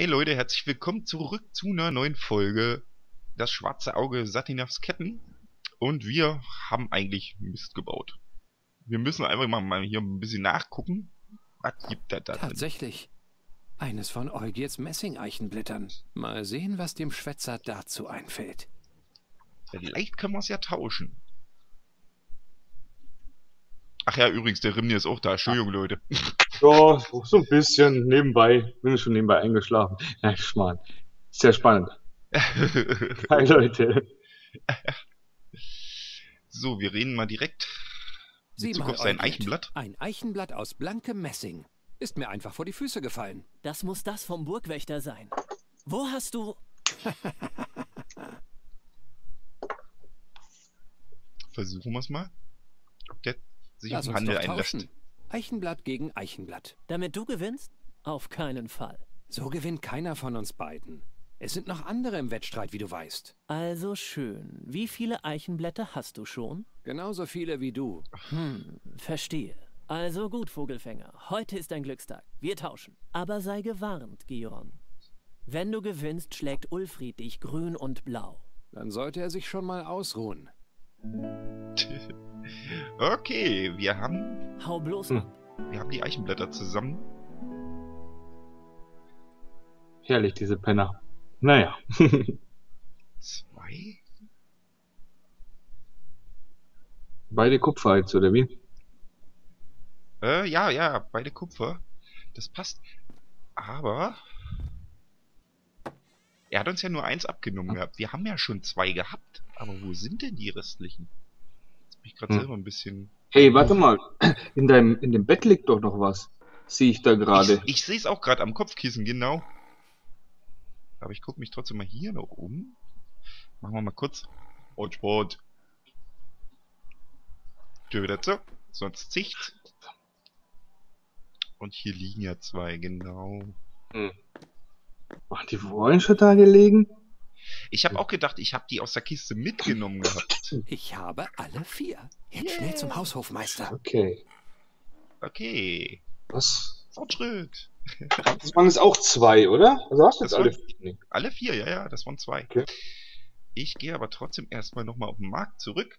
Hey Leute, herzlich willkommen zurück zu einer neuen Folge. Das schwarze Auge Satinavs Ketten. Und wir haben eigentlich Mist gebaut. Wir müssen einfach mal, hier ein bisschen nachgucken. Was gibt da da? Tatsächlich. Eines von Eugiers Messingeichenblättern. Mal sehen, was dem Schwätzer dazu einfällt. Vielleicht können wir es ja tauschen. Ach ja, übrigens, der Rimnir ist auch da. Entschuldigung, Leute. Ja, so ein bisschen nebenbei. Bin schon nebenbei eingeschlafen. Ja, Schmarrn. Sehr spannend. Hi Leute. so, wir reden mal direkt. Sieh mal, Eugierd. Eichenblatt. Ein Eichenblatt aus blankem Messing. Ist mir einfach vor die Füße gefallen. Das muss das vom Burgwächter sein. Wo hast du... Versuchen wir es mal. Ob der sich Lass auf den uns Handel einlässt. Eichenblatt gegen Eichenblatt. Damit du gewinnst? Auf keinen Fall. So gewinnt keiner von uns beiden. Es sind noch andere im Wettstreit, wie du weißt. Also schön. Wie viele Eichenblätter hast du schon? Genauso viele wie du. Hm, verstehe. Also gut, Vogelfänger. Heute ist ein Glückstag. Wir tauschen. Aber sei gewarnt, Gion. Wenn du gewinnst, schlägt Ulfried dich grün und blau. Dann sollte er sich schon mal ausruhen. okay, wir haben, Hau bloß Hm. ab. wir haben die Eichenblätter zusammen. Herrlich, diese Penner. Naja. Zwei. Beide Kupfer jetzt, oder wie? Äh, ja, ja, beide Kupfer. Das passt. Aber. Er hat uns ja nur eins abgenommen gehabt. Wir haben ja schon zwei gehabt. Aber wo sind denn die restlichen? Jetzt bin ich gerade Hm. selber ein bisschen. Hey, warte mal. In deinem, in dem Bett liegt doch noch was. Sehe ich da gerade. Ich, ich sehe es auch gerade am Kopfkissen, genau. Aber ich gucke mich trotzdem mal hier noch um. Machen wir mal kurz. Hotspot. Tür wieder zu. Sonst Zicht. Und hier liegen ja zwei, genau. Ach, die wollen schon da gelegen? Ich habe auch gedacht, ich habe die aus der Kiste mitgenommen gehabt. Ich habe alle vier. Jetzt schnell zum Haushofmeister. Okay. Okay. Was? Fortschritt. Das waren jetzt auch zwei, oder? Also hast du jetzt alle vier? Nee. Alle vier, ja, ja, das waren zwei. Okay. Ich gehe aber trotzdem erstmal nochmal auf den Markt zurück,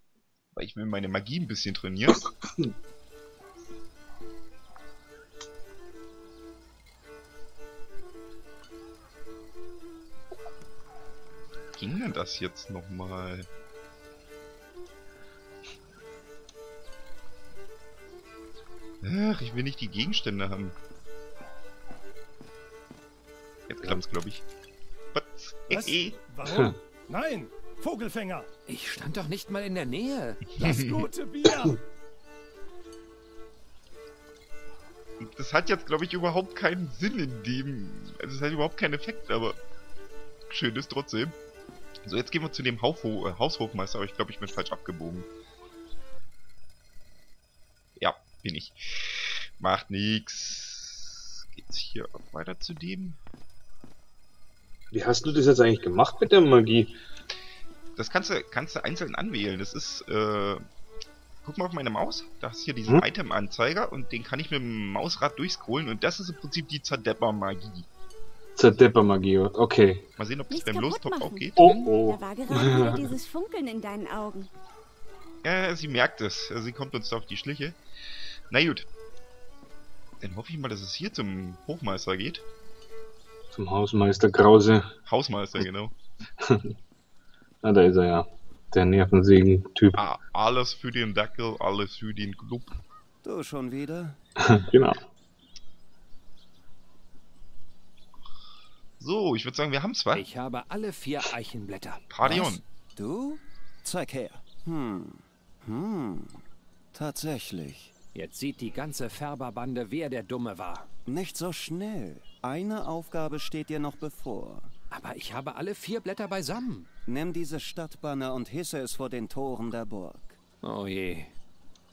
weil ich will meine Magie ein bisschen trainieren. Ging denn das jetzt nochmal? Ach, ich will nicht die Gegenstände haben. Jetzt klappt's, glaube ich. Was? Was? Warum? Nein, Vogelfänger, Ich stand doch nicht mal in der Nähe. das gute Bier. Das hat jetzt, glaube ich, überhaupt keinen Sinn in dem. Also, es hat überhaupt keinen Effekt, aber. Schön ist trotzdem. So, jetzt gehen wir zu dem Haufho äh, Haushofmeister, aber ich glaube, ich bin falsch abgebogen. Ja, bin ich. Macht nix. Geht's hier weiter zu dem? Wie hast du das jetzt eigentlich gemacht mit der Magie? Das kannst du, kannst du einzeln anwählen. Das ist, äh. Guck mal auf meine Maus. Da hast du hier diesen Hm? Item-Anzeiger und den kann ich mit dem Mausrad durchscrollen und das ist im Prinzip die Zerdepper-Magie. Zerdepper-Magie. Okay. Mal sehen, ob das beim Lostopf auch geht. Oh, oh. Da war gerade dieses Funkeln in deinen Augen. Ja, sie merkt es. Sie kommt uns da auf die Schliche. Na gut. Dann hoffe ich mal, dass es hier zum Hochmeister geht. Zum Hausmeister Krause. Hausmeister, genau. Ah, da ist er ja. Der Nervensägen-Typ. Ah, alles für den Dackel, alles für den Club. Du schon wieder? genau. So, ich würde sagen, wir haben's, wa? Ich habe alle vier Eichenblätter. Padion. Du? Zeig her. Hm. Hm. Tatsächlich. Jetzt sieht die ganze Färberbande, wer der Dumme war. Nicht so schnell. Eine Aufgabe steht dir noch bevor. Aber ich habe alle vier Blätter beisammen. Nimm dieses Stadtbanner und hisse es vor den Toren der Burg. Oh je.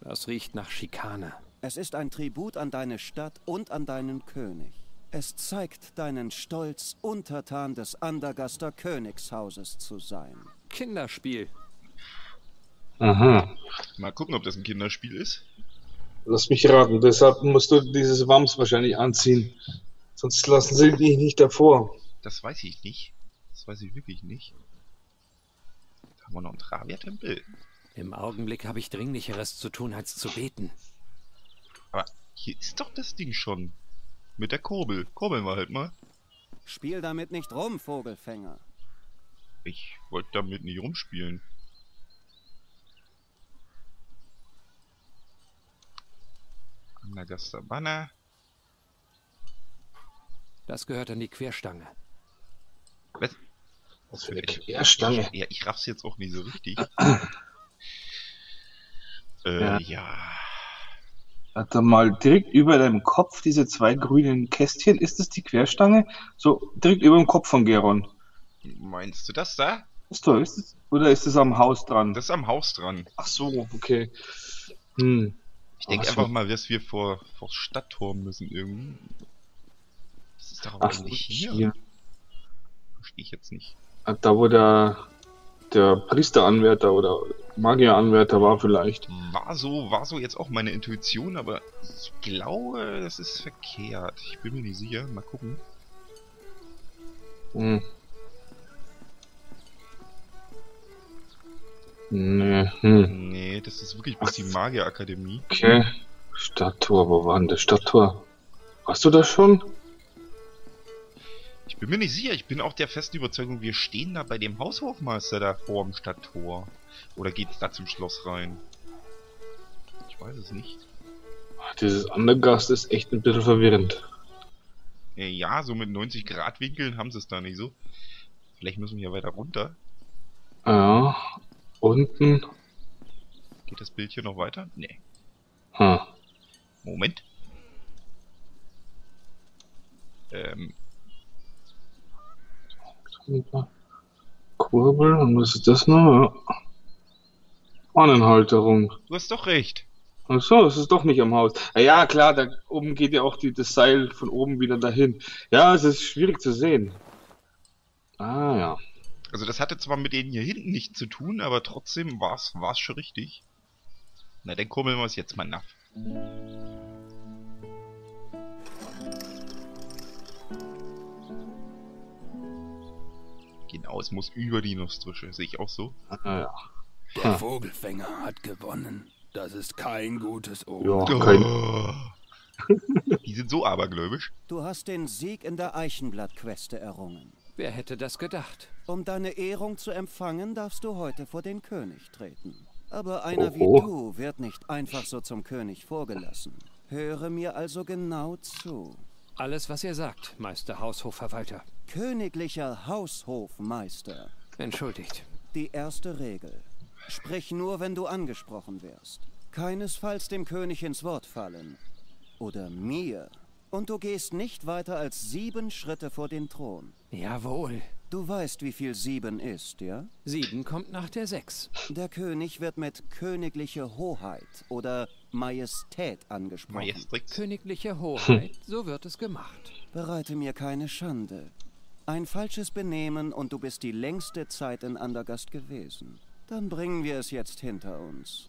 Das riecht nach Schikane. Es ist ein Tribut an deine Stadt und an deinen König. Es zeigt deinen Stolz, Untertan des Andergaster Königshauses zu sein. Kinderspiel. Aha. Mal gucken, ob das ein Kinderspiel ist. Lass mich raten, deshalb musst du dieses Wams wahrscheinlich anziehen. Sonst lassen sie dich nicht davor. Das weiß ich nicht. Das weiß ich wirklich nicht. Da haben wir noch einen Travia-Tempel. Im Augenblick habe ich Dringlicheres zu tun, als zu beten. Aber hier ist doch das Ding schon. Mit der Kurbel. Kurbeln wir halt mal. Spiel damit nicht rum, Vogelfänger. Ich wollte damit nicht rumspielen. Anagaster Banner. Das gehört an die Querstange. Was? Was für eine Querstange. Ja, ich raff's jetzt auch nicht so richtig. äh, Ja. ja. Warte mal, direkt über deinem Kopf, diese zwei grünen Kästchen, ist das die Querstange? So, direkt über dem Kopf von Geron. Meinst du das da? Ist doch, ist es, oder ist es am Haus dran? Das ist am Haus dran. Ach so, okay. Hm. Ich denke so. einfach mal, dass wir vor, vor Stadttor müssen irgendwie. Das ist doch aber Ach, nicht hier. hier. Verstehe ich jetzt nicht. Ah, Da, wo der, der Priesteranwärter oder Magieranwärter war vielleicht. War so, war so jetzt auch meine Intuition, aber ich glaube, das ist verkehrt. Ich bin mir nicht sicher. Mal gucken. Hm. Nee, hm. Nee, das ist wirklich bloß die Magierakademie. Okay. Stadttor, wo war denn das Stadttor? Hast du das schon? Bin mir nicht sicher. Ich bin auch der festen Überzeugung, wir stehen da bei dem Haushofmeister da vor dem Stadttor. Oder geht's da zum Schloss rein? Ich weiß es nicht. Dieses Andergast ist echt ein bisschen verwirrend. Äh, Ja, so mit 90 Grad Winkeln haben sie es da nicht so. Vielleicht müssen wir hier weiter runter. Ja, unten. Geht das Bild hier noch weiter? Nee. Hm. Moment. Ähm, Kurbel, und was ist das noch? Ahnenhalterung. du hast doch recht. Ach so, es ist doch nicht am Haus. Ja, klar, da oben geht ja auch die, das Seil von oben wieder dahin. Ja, es ist schwierig zu sehen. Ah, ja. Also das hatte zwar mit denen hier hinten nichts zu tun, aber trotzdem war's war's schon richtig. Na, dann kurbeln wir es jetzt mal nach. Genau, es muss über die Nussdrische, sehe ich auch so. Ah, ja. Der Vogelfänger hat gewonnen. Das ist kein gutes Ja, Omen. kein, Oh. Die sind so abergläubisch. Du hast den Sieg in der Eichenblattqueste errungen. Wer hätte das gedacht? Um deine Ehrung zu empfangen, darfst du heute vor den König treten. Aber einer wie Oho. du wird nicht einfach so zum König vorgelassen. Höre mir also genau zu. Alles, was ihr sagt, Meister Haushofverwalter. Königlicher Haushofmeister. Entschuldigt. Die erste Regel. Sprich nur, wenn du angesprochen wirst. Keinesfalls dem König ins Wort fallen. Oder mir. Und du gehst nicht weiter als sieben Schritte vor den Thron. Jawohl. Du weißt, wie viel sieben ist, ja? Sieben kommt nach der sechs. Der König wird mit königliche Hoheit oder Majestät angesprochen. Majestrix. Königliche Hoheit, so wird es gemacht. Bereite mir keine Schande. Ein falsches Benehmen und du bist die längste Zeit in Andergast gewesen. Dann bringen wir es jetzt hinter uns.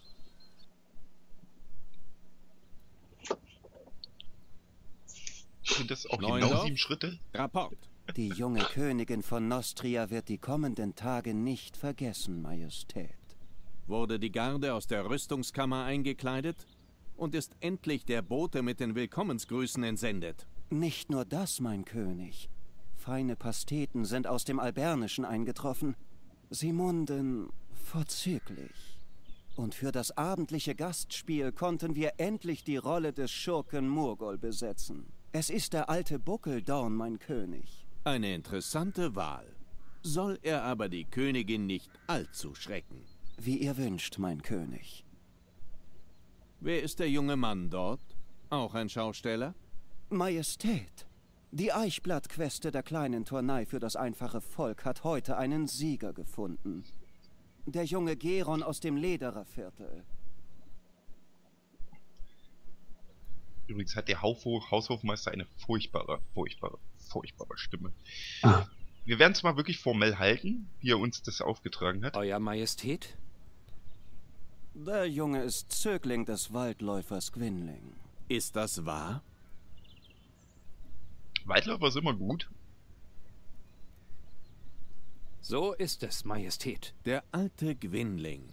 Sind das auch Neuendorf? genau sieben Schritte? Rapport. Die junge Königin von Nostria wird die kommenden Tage nicht vergessen, Majestät. Wurde die Garde aus der Rüstungskammer eingekleidet? Und ist endlich der Bote mit den Willkommensgrüßen entsendet? Nicht nur das, mein König. Feine Pasteten sind aus dem Albernischen eingetroffen. Sie munden vorzüglich. Und für das abendliche Gastspiel konnten wir endlich die Rolle des Schurken Murgol besetzen. Es ist der alte Buckeldorn, mein König. Eine interessante Wahl. Soll er aber die Königin nicht allzu schrecken. Wie ihr wünscht, mein König. Wer ist der junge Mann dort? Auch ein Schausteller? Majestät, die Eichblattqueste der kleinen Turnei für das einfache Volk hat heute einen Sieger gefunden. Der junge Geron aus dem Ledererviertel. Übrigens hat der Haushofmeister eine furchtbare, furchtbare, furchtbare Stimme. Ah. Wir werden es mal wirklich formell halten, wie er uns das aufgetragen hat. Euer Majestät? Der Junge ist Zögling des Waldläufers Gwynling. Ist das wahr? Weitläufer ist immer gut. So ist es, Majestät. Der alte Gwynling.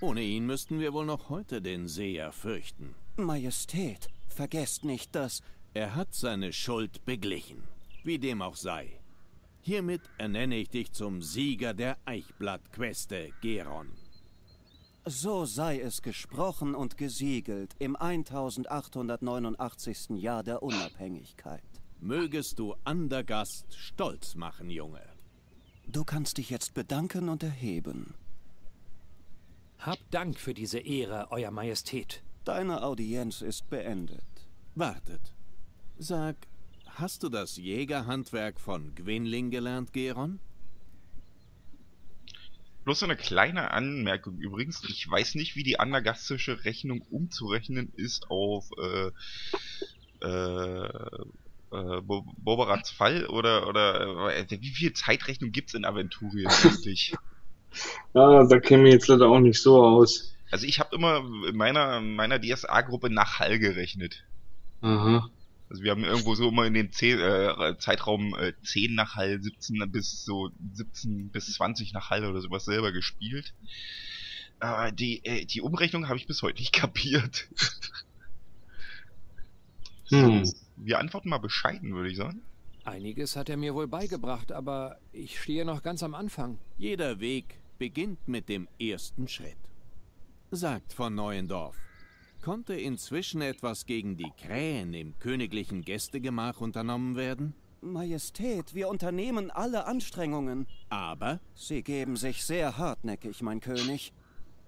Ohne ihn müssten wir wohl noch heute den Seher fürchten. Majestät, vergesst nicht, dass... Er hat seine Schuld beglichen. Wie dem auch sei. Hiermit ernenne ich dich zum Sieger der Eichblatt-Queste, Geron. So sei es gesprochen und gesiegelt im 1889. Jahr der Unabhängigkeit. Mögest du Andergast stolz machen, Junge. Du kannst dich jetzt bedanken und erheben. Habt Dank für diese Ehre, Euer Majestät. Deine Audienz ist beendet. Wartet. Sag, hast du das Jägerhandwerk von Gwynling gelernt, Geron? Bloß so eine kleine Anmerkung übrigens. Ich weiß nicht, wie die anagastische Rechnung umzurechnen ist auf äh, äh, äh, Bo Boberats Fall oder oder äh, wie viel Zeitrechnung gibt's in Aventurien eigentlich? Ja, da käme ich jetzt leider auch nicht so aus. Also ich habe immer in meiner meiner DSA-Gruppe nach Hall gerechnet. Aha. Also wir haben irgendwo so immer in den 10, äh, Zeitraum äh, 10 nach Hall, 17 bis so 17 bis 20 nach Hall oder sowas selber gespielt. Aber die, äh, die Umrechnung habe ich bis heute nicht kapiert. Hm. Wir antworten mal bescheiden, würde ich sagen. Einiges hat er mir wohl beigebracht, aber ich stehe noch ganz am Anfang. Jeder Weg beginnt mit dem ersten Schritt. Sagt von Neuendorf, konnte inzwischen etwas gegen die Krähen im königlichen Gästegemach unternommen werden? Majestät, wir unternehmen alle Anstrengungen. Aber Sie geben sich sehr hartnäckig, mein König.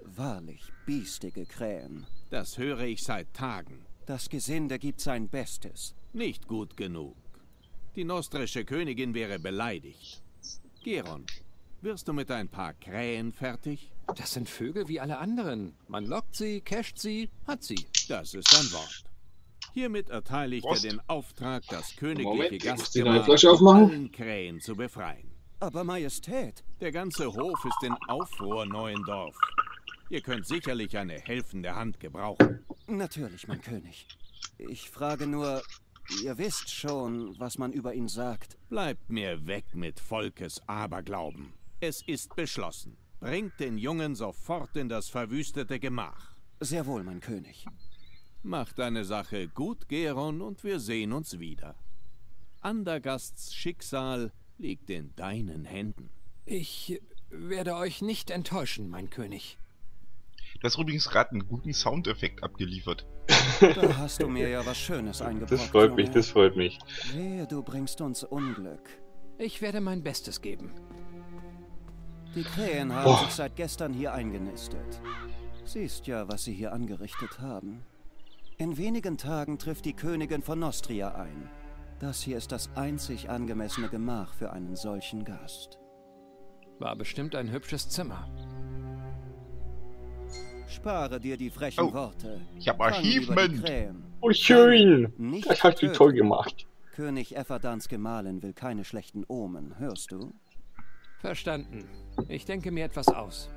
Wahrlich biestige Krähen. das höre ich seit Tagen. Das Gesinde gibt sein Bestes. Nicht gut genug. Die nostrische Königin wäre beleidigt. Geron, wirst du mit ein paar Krähen fertig? Das sind Vögel wie alle anderen. Man lockt sie, casht sie, hat sie. Das ist ein Wort. Hiermit erteile ich Prost. dir den Auftrag, das königliche aufmachen. allen Krähen zu befreien. Aber Majestät, Der ganze Hof ist in Aufruhr, Neuendorf. Ihr könnt sicherlich eine helfende Hand gebrauchen. natürlich, mein König. Ich frage nur, ihr wisst schon, was man über ihn sagt. Bleibt mir weg mit Volkes Aberglauben. Es ist beschlossen. Bringt den Jungen sofort in das verwüstete Gemach. Sehr wohl, mein König. Mach deine Sache gut, Geron, und wir sehen uns wieder. Andergasts Schicksal liegt in deinen Händen. Ich werde euch nicht enttäuschen, mein König. Du hast übrigens gerade einen guten Soundeffekt abgeliefert. Da hast du mir ja was Schönes eingebracht. Das freut mich, Junge. das freut mich. Wehe, du bringst uns Unglück. Ich werde mein Bestes geben. Die Krähen haben Boah. sich seit gestern hier eingenistet. Siehst ja, was sie hier angerichtet haben. In wenigen Tagen trifft die Königin von Nostria ein. Das hier ist das einzig angemessene Gemach für einen solchen Gast. War bestimmt ein hübsches Zimmer. Spare dir die frechen Oh, Worte. ich hab Fang lieber die Achievement. Oh, schön. Nicht Das hast du toll gemacht. König Efferdans Gemahlin will keine schlechten Omen, hörst du? Verstanden. Ich denke mir etwas aus.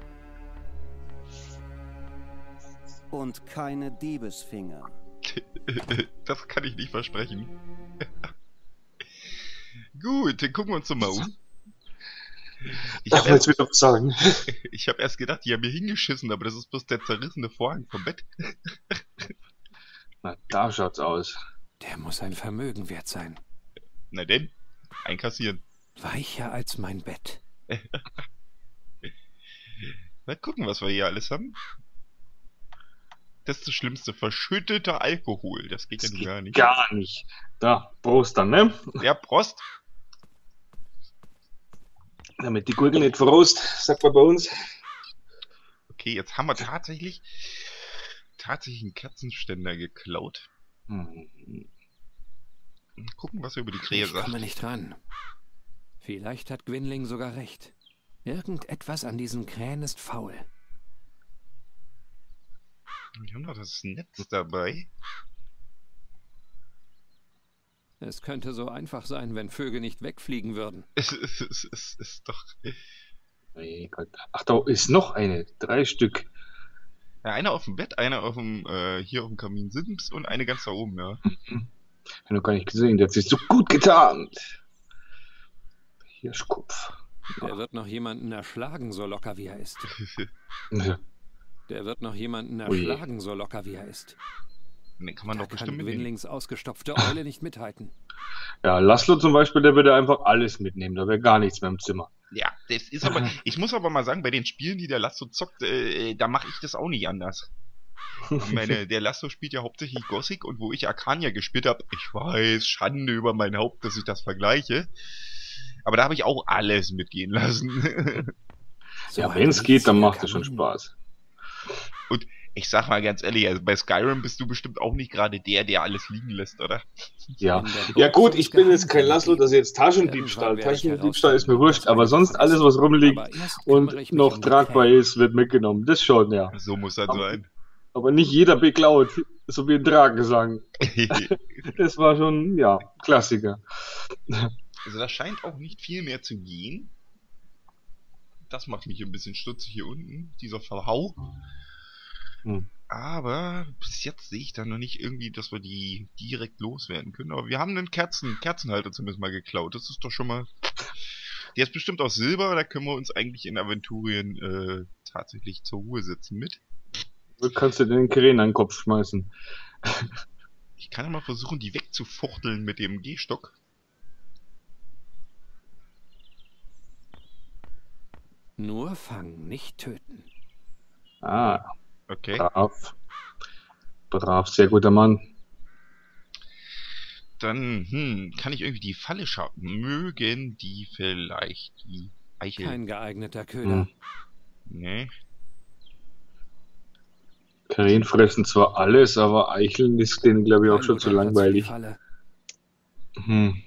Und keine Diebesfinger. das kann ich nicht versprechen. Gut, dann gucken wir uns doch mal um. Ich habe erst, wieder sagen? ich hab erst gedacht, die haben mir hingeschissen, aber das ist bloß der zerrissene Vorhang vom Bett. Na, da schaut's aus. Der muss ein Vermögen wert sein. Na denn, einkassieren. Weicher als mein Bett. Mal gucken, was wir hier alles haben. Das ist das Schlimmste. Verschütteter Alkohol. Das geht ja Das nun geht gar nicht. Gar nicht. Da, Prost dann, ne? Ja, Prost. Damit die Gurke nicht verrost, sagt man bei uns. Okay, jetzt haben wir tatsächlich tatsächlich einen Kerzenständer geklaut. Hm. Gucken, was er über die Krähe Ich sagt. komme nicht ran. Vielleicht hat Gwynling sogar recht. Irgendetwas an diesen Krähen ist faul. Wir haben noch das Netz dabei. Es könnte so einfach sein, wenn Vögel nicht wegfliegen würden. Es ist, es ist, es ist doch. Mein Gott. Ach, da ist noch eine. Drei Stück. Ja, einer auf dem Bett, einer auf dem, äh, hier auf dem Kamin Sims und eine ganz da oben, ja. Ich noch gar nicht gesehen. Der hat sich so gut getan. Hirschkopf. Der wird noch jemanden erschlagen, so locker wie er ist. Der wird noch jemanden Ui. erschlagen, so locker wie er ist. Den kann man Da doch kann bestimmt mitnehmen. Winlings ausgestopfte Eule nicht mithalten. Ja, Laszlo zum Beispiel, der würde einfach alles mitnehmen. Da wäre gar nichts mehr im Zimmer. Ja, das ist aber. Ich muss aber mal sagen, bei den Spielen, die der Lasso zockt, äh, da mache ich das auch nicht anders. Ich meine, der Lasso spielt ja hauptsächlich Gothic und wo ich Arcania gespielt habe, ich weiß, Schande über mein Haupt, dass ich das vergleiche. Aber da habe ich auch alles mitgehen lassen. So ja, wenn es geht, dann macht es schon. Spaß. Ich sag mal ganz ehrlich, also bei Skyrim bist du bestimmt auch nicht gerade der, der alles liegen lässt, oder? Ja. Ja gut, ich bin jetzt kein Laszlo, geben. dass jetzt Taschendiebstahl. Taschendiebstahl ist mir wurscht, aber sonst alles, ist. was rumliegt und noch tragbar ist, wird mitgenommen. Das schon, ja. So muss das Aber- sein. Aber nicht jeder beklaut, so wie ein Dragengesang. Das war schon, ja, Klassiker. Also da scheint auch nicht viel mehr zu gehen. Das macht mich ein bisschen stutzig hier unten, dieser Verhau. Hm. Aber bis jetzt sehe ich da noch nicht irgendwie, dass wir die direkt loswerden können. Aber wir haben einen Kerzen, Kerzenhalter zumindest mal geklaut. Das ist doch schon mal. Der ist bestimmt aus Silber, da können wir uns eigentlich in Aventurien äh, tatsächlich zur Ruhe setzen mit. Du kannst dir den Krähen an den Kopf schmeißen. Ich kann ja mal versuchen, die wegzufuchteln mit dem Gehstock. Nur fangen, nicht töten. Ah, Okay. brav. Brav, sehr guter Mann. Dann, hm, kann ich irgendwie die Falle schaffen? Mögen die vielleicht die Eichel? Kein geeigneter Köder. Hm. Nee. Krähen fressen zwar alles, aber Eicheln ist denen, glaube ich, auch Kein schon zu langweilig. Falle. Hm.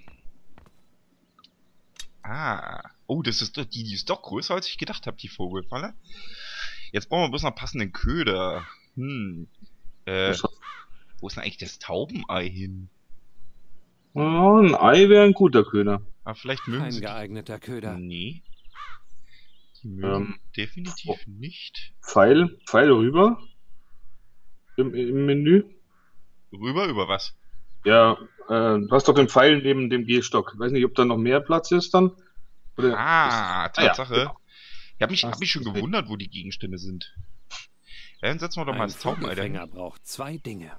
Ah. Oh, das ist doch, die, die ist doch größer, als ich gedacht habe, die Vogelfalle. Jetzt brauchen wir bloß noch passenden Köder. Hm. Äh, wo ist denn eigentlich das Taubenei hin? Ja, ein Ei wäre ein guter Köder. Ah, vielleicht mögen Kein sie geeigneter Köder. Nee. Die mögen Ähm, definitiv oh. nicht. Pfeil, Pfeil rüber. Im, Im Menü. Rüber über was? Ja, äh, du hast doch den Pfeil neben dem Gehstock. Ich weiß nicht, ob da noch mehr Platz ist dann. Oder Ah, ja, Tatsache. genau. Ich habe mich, hab mich schon gewundert, wo die Gegenstände sind. Ja, dann setzen wir doch mal Ein das Taubenei braucht zwei Dinge.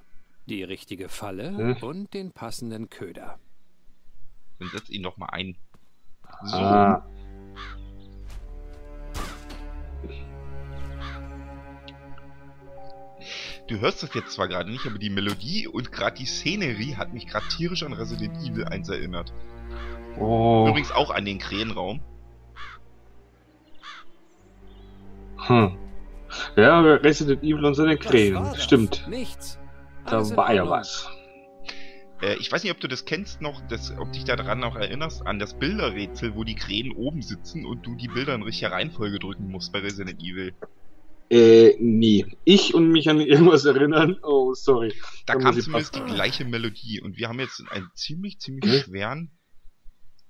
Die richtige Falle Hm. und den passenden Köder. Dann setz ihn doch mal ein. So. Ah, Du hörst das jetzt zwar gerade nicht, aber die Melodie und gerade die Szenerie hat mich gerade tierisch an Resident Evil 1 erinnert. oh. Übrigens auch an den Krähenraum. Hm. Ja, Resident Evil und seine Krähen. Stimmt. Nichts. Da Alles war ja was. Äh, ich weiß nicht, ob du das kennst noch, das, ob dich daran noch erinnerst, an das Bilderrätsel, wo die Krähen oben sitzen und du die Bilder in richtiger Reihenfolge drücken musst bei Resident Evil. Äh, nie. Ich und mich an irgendwas erinnern. Oh, sorry. Da Da kam zumindest die gleiche Melodie und wir haben jetzt einen ziemlich, ziemlich Hm? schweren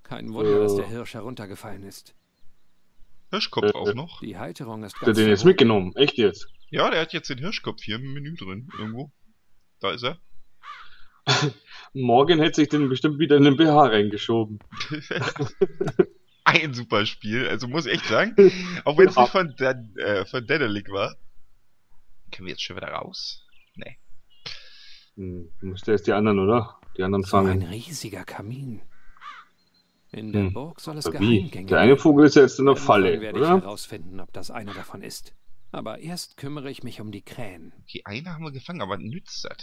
Kein Wunder, dass Äh. der Hirsch heruntergefallen ist. Hirschkopf Äh, auch noch. Die Halterung ist Hat er ganz den jetzt mitgenommen? Echt jetzt? Ja, der hat jetzt den Hirschkopf hier im Menü drin, irgendwo. Da ist er. Morgen hätte sich den bestimmt wieder in den BH reingeschoben. Ein super Spiel, also muss ich echt sagen, auch wenn es Ja. nicht von, Dan, äh, von Daedalic war. Können wir jetzt schon wieder raus? Nee. Hm, müsste erst die anderen, oder? Die anderen So ein fangen. riesiger Kamin. In der Hm. Burg soll es Wie? Geheimgänge Der eine. Vogel ist ja jetzt in der Falle, werde ich oder? herausfinden, ob das einer davon ist. Aber erst kümmere ich mich um die Krähen. Die eine haben wir gefangen, aber nützt das?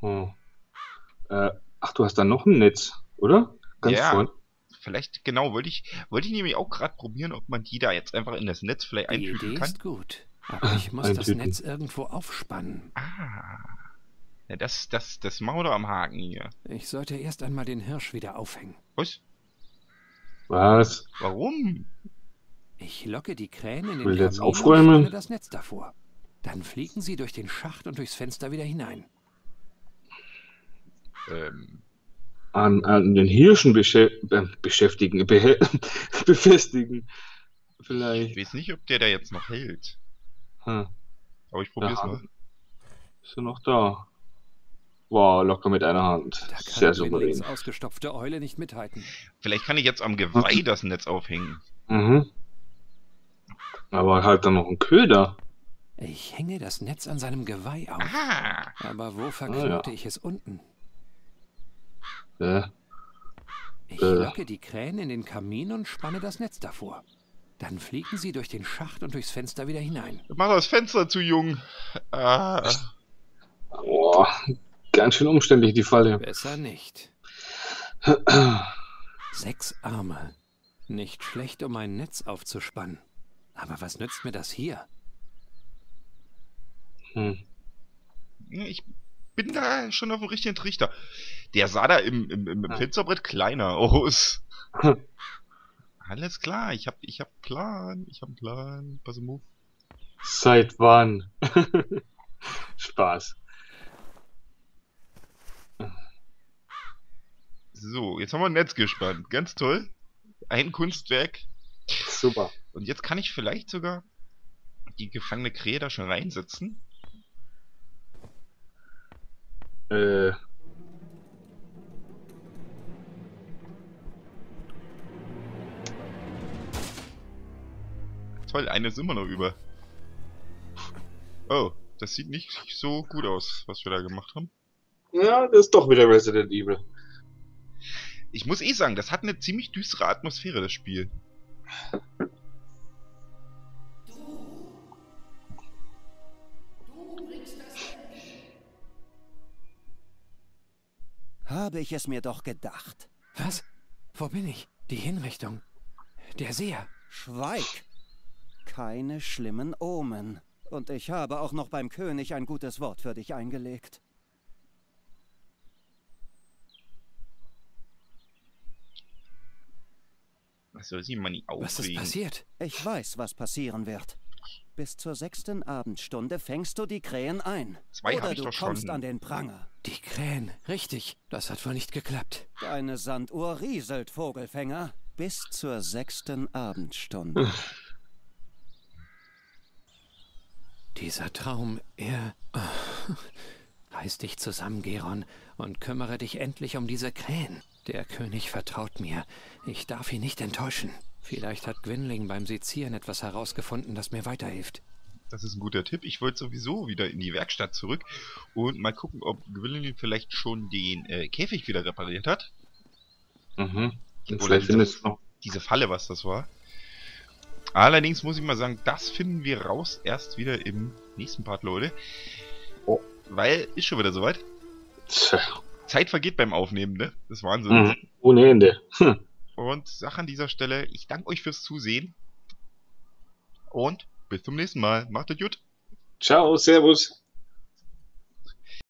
Hm. Äh, ach, du hast da noch ein Netz, oder? Ganz Ja. vorne. Vielleicht, genau, wollte ich, wollte ich nämlich auch gerade probieren, ob man die da jetzt einfach in das Netz vielleicht Die eintüten Idee kann. ist gut. Aber ich muss das. Netz irgendwo aufspannen. Ah. Ja, das, das, das machen wir doch am Haken hier. Ich sollte erst einmal den Hirsch wieder aufhängen. Was? Was? Warum? Ich locke die Krähen in den Will Kamin jetzt und aufräumen? das Netz davor. Dann fliegen sie durch den Schacht und durchs Fenster wieder hinein. Ähm, An, an den Hirschen beschä äh, beschäftigen, befestigen. ich Vielleicht. weiß nicht, ob der da jetzt noch hält. Hm. Aber ich probier's Ja. mal. Ist er noch da? Wow, locker mit einer Hand. Da Sehr kann Gwynlings souverän. ausgestopfte Eule nicht mithalten. Vielleicht kann ich jetzt am Geweih das Netz aufhängen. Mhm. Aber halt dann noch ein Köder. Ich hänge das Netz an seinem Geweih auf. Ah, Aber wo verknote ja. ich es unten? Äh, Ich Äh. locke die Krähen in den Kamin und spanne das Netz davor. Dann fliegen sie durch den Schacht und durchs Fenster wieder hinein. mach das Fenster zu jung. Ah, boah, ganz schön umständlich die Falle. Besser nicht. Sechs Arme. Nicht schlecht, um ein Netz aufzuspannen. Aber was nützt mir das hier? Hm. ich bin da schon auf dem richtigen Trichter. Der sah da im, im, im Ja. Fensterbrett kleiner aus. Alles klar, ich hab, ich hab Plan, ich hab einen Plan. Pass auf. Seit wann? Spaß. So, jetzt haben wir ein Netz gespannt. Ganz toll. Ein Kunstwerk. Super. Und jetzt kann ich vielleicht sogar die gefangene Krähe da schon reinsetzen. Äh, Toll, eine ist immer noch über. Oh, das sieht nicht so gut aus, was wir da gemacht haben. ja, das ist doch wieder Resident Evil. Ich muss eh sagen, das hat eine ziemlich düstere Atmosphäre, das Spiel. Habe ich es mir doch gedacht. Was? Wo bin ich? Die Hinrichtung. Der Seher. Schweig! Keine schlimmen Omen. Und ich habe auch noch beim König ein gutes Wort für dich eingelegt. Was soll sie mal nicht Was ist aufregen? passiert? Ich weiß, was passieren wird. Bis zur sechsten Abendstunde fängst du die Krähen ein. Zwei Oder du doch kommst schon. an den Pranger. Die Krähen. Richtig. Das hat wohl nicht geklappt. Deine Sanduhr rieselt, Vogelfänger. Bis zur sechsten Abendstunde. Dieser Traum, er... Reiß dich zusammen, Geron, und kümmere dich endlich um diese Krähen. Der König vertraut mir. Ich darf ihn nicht enttäuschen. Vielleicht hat Gwynling beim Sezieren etwas herausgefunden, das mir weiterhilft. Das ist ein guter Tipp. Ich wollte sowieso wieder in die Werkstatt zurück und mal gucken, ob Gwynlin vielleicht schon den äh, Käfig wieder repariert hat. Mhm. Und Oder vielleicht diese- findest du noch. Diese Falle, was das war. Allerdings muss ich mal sagen, das finden wir raus erst wieder im nächsten Part, Leute. Weil, ist schon wieder soweit. Zeit vergeht beim Aufnehmen, ne? Das ist Wahnsinn. mhm. Ohne Ende. Hm. Und Sache an dieser Stelle, ich danke euch fürs Zusehen. Und bis zum nächsten Mal. Macht es gut. Ciao, Servus.